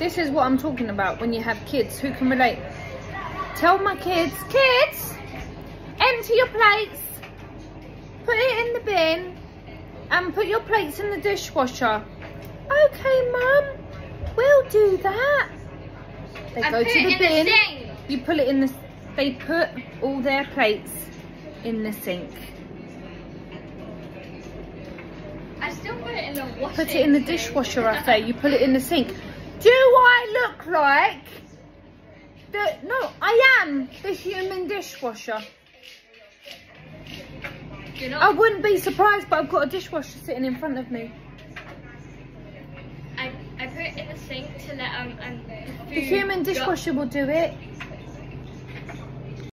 This is what I'm talking about when you have kids who can relate. Tell my kids, kids, empty your plates, put it in the bin, and put your plates in the dishwasher. Okay, mum, we'll do that. They I go to the bin. the. You put it in the. They put all their plates in the sink. I still put it in the washing. Put it in the dishwasher. I say. You put it in the sink. Do I look like the? No, I am the human dishwasher. Know, I wouldn't be surprised, but I've got a dishwasher sitting in front of me. I, I put it in the sink to let um and the, The human dishwasher will do it.